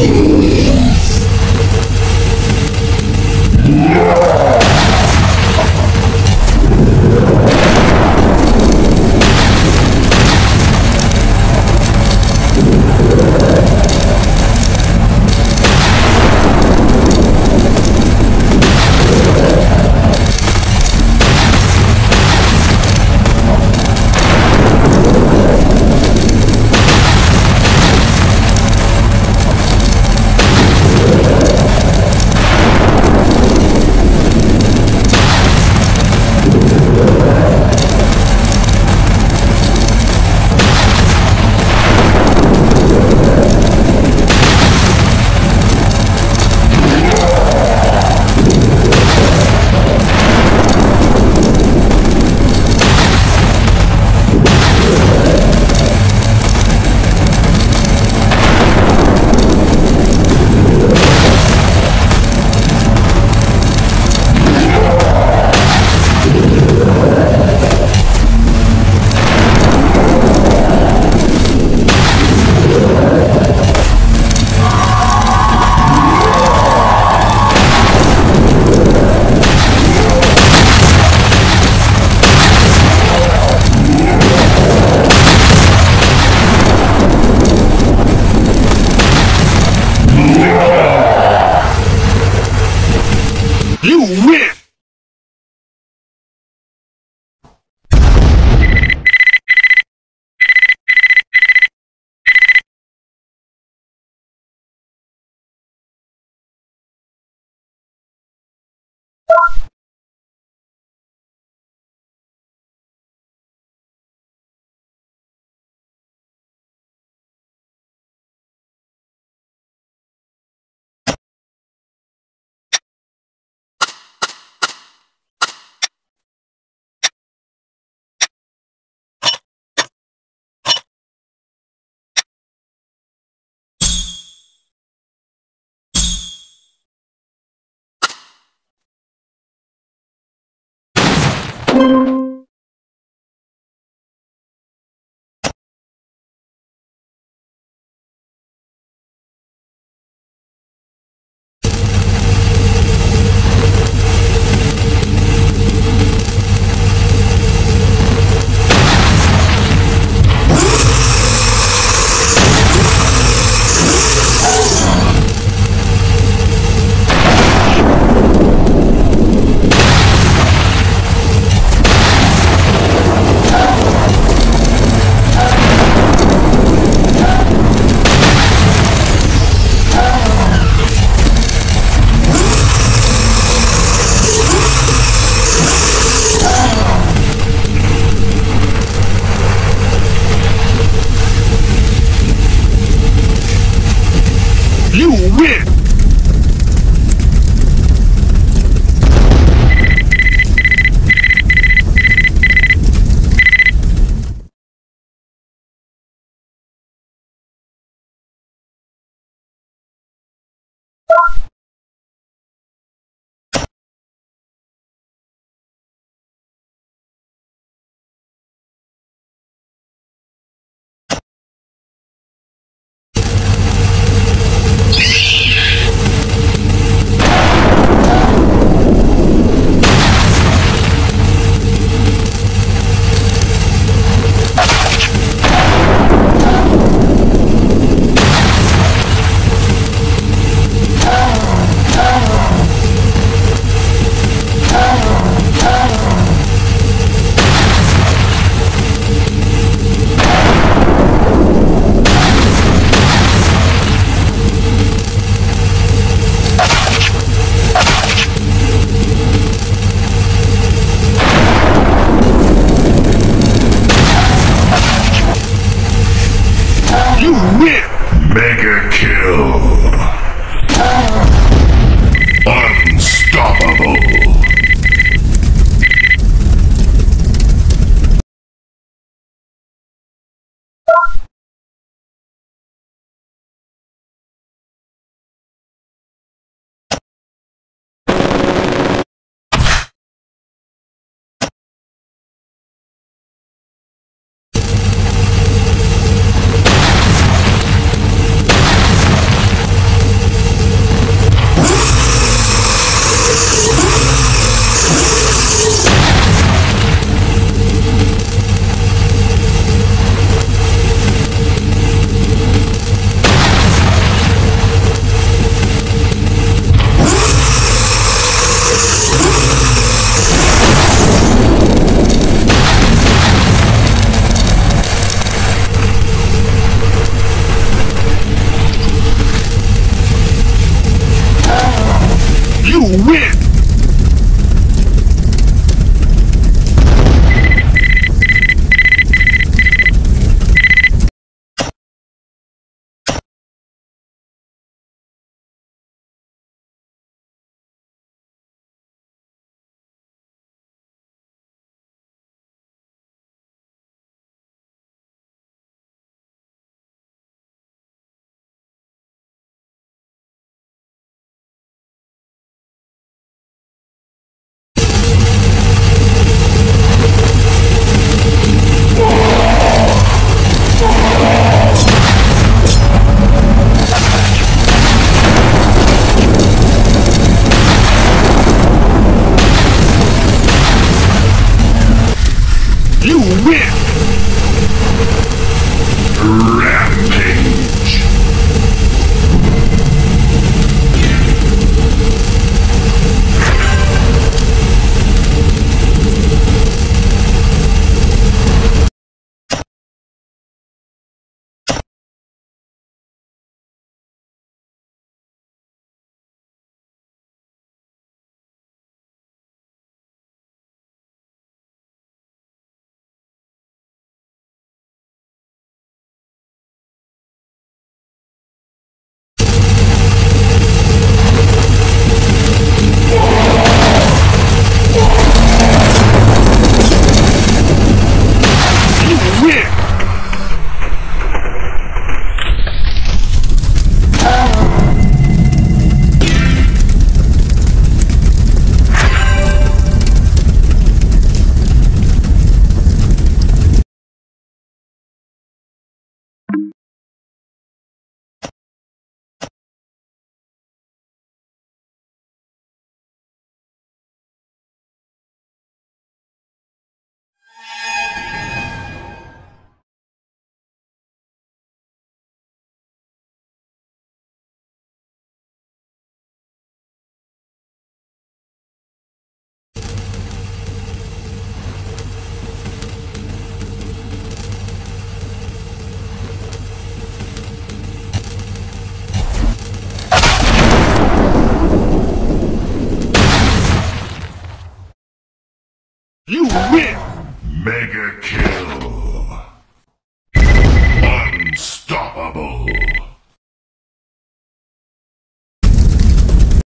Show.